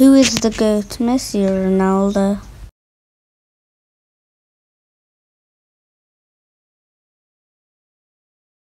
Who is the GOAT, Messi or Ronaldo?